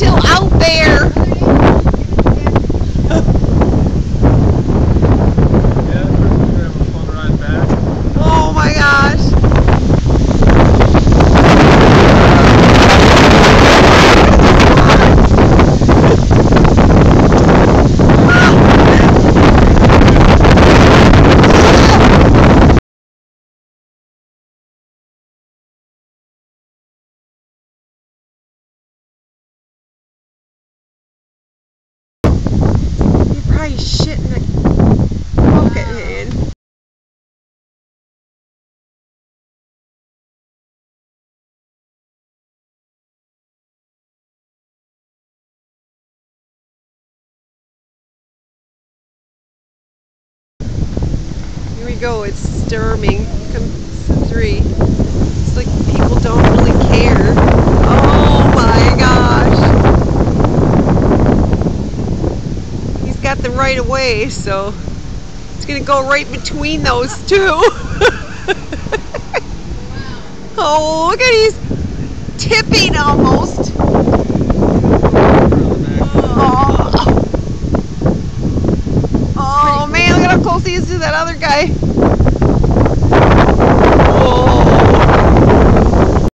still out there. guy shitting a rocket wow. man. Here we go, it's storming. Come three. It's like got the right of way, so it's gonna go right between those two. oh, look at he's tipping almost. Oh, oh. oh man, look at how close he is to that other guy.